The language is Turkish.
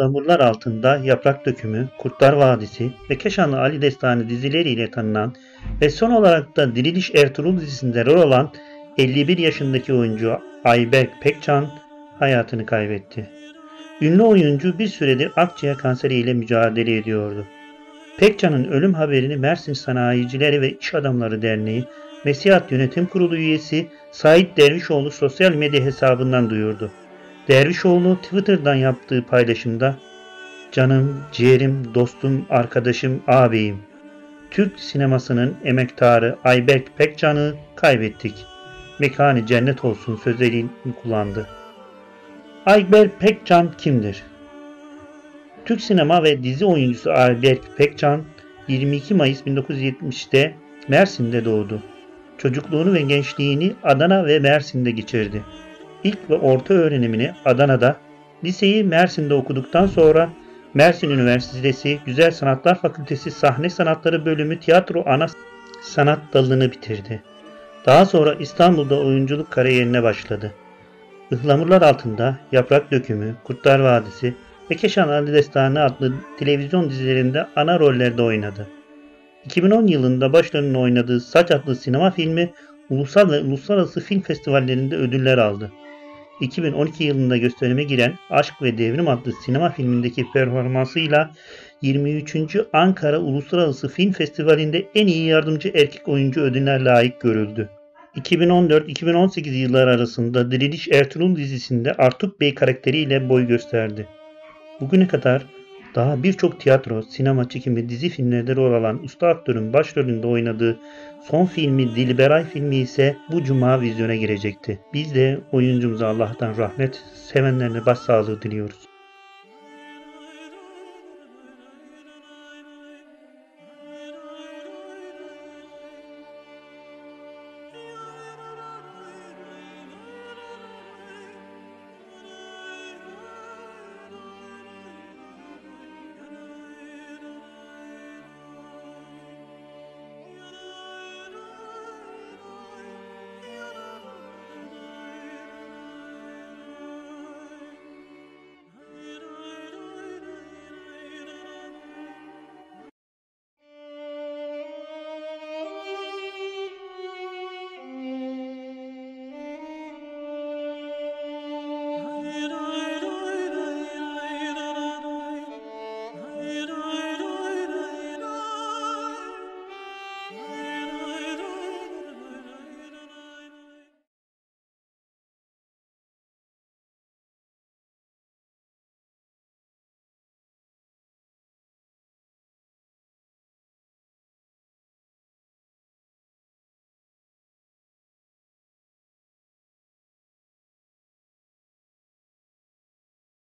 Ihlamurlar Altında, Yaprak Dökümü, Kurtlar Vadisi ve Keşanlı Ali Destanı dizileriyle tanınan ve son olarak da Diriliş Ertuğrul dizisinde rol alan 51 yaşındaki oyuncu Ayberk Pekcan hayatını kaybetti. Ünlü oyuncu bir süredir akciğer kanseriyle mücadele ediyordu. Pekcan'ın ölüm haberini Mersin Sanayicileri ve İş Adamları Derneği Mesiyat Yönetim Kurulu üyesi Sait Dervişoğlu sosyal medya hesabından duyurdu. Dervişoğlu Twitter'dan yaptığı paylaşımda Canım, ciğerim, dostum, arkadaşım, ağabeyim. Türk sinemasının emektarı Ayberk Pekcan'ı kaybettik. Mekanı cennet olsun sözlerini kullandı. Ayberk Pekcan kimdir? Türk sinema ve dizi oyuncusu Ayberk Pekcan 22 Mayıs 1970'te Mersin'de doğdu. Çocukluğunu ve gençliğini Adana ve Mersin'de geçirdi. İlk ve orta öğrenimini Adana'da, liseyi Mersin'de okuduktan sonra Mersin Üniversitesi Güzel Sanatlar Fakültesi Sahne Sanatları Bölümü Tiyatro Ana Sanat dalını bitirdi. Daha sonra İstanbul'da oyunculuk kariyerine başladı. Ihlamurlar altında Yaprak Dökümü, Kurtlar Vadisi ve Keşan Ali Destanı adlı televizyon dizilerinde ana rollerde oynadı. 2010 yılında başlarının oynadığı Saç adlı sinema filmi ulusal ve uluslararası film festivallerinde ödüller aldı. 2012 yılında gösterime giren Aşk ve Devrim adlı sinema filmindeki performansıyla 23. Ankara Uluslararası Film Festivali'nde en iyi yardımcı erkek oyuncu ödülüne layık görüldü. 2014-2018 yılları arasında Diriliş Ertuğrul dizisinde Artuk Bey karakteriyle boy gösterdi. Bugüne kadar daha birçok tiyatro, sinema çekimi, dizi filmlerde rol alan usta aktörün başrolünde oynadığı son filmi Dilberay filmi ise bu cuma vizyona girecekti. Biz de oyuncumuza Allah'tan rahmet, sevenlerine başsağlığı diliyoruz. did I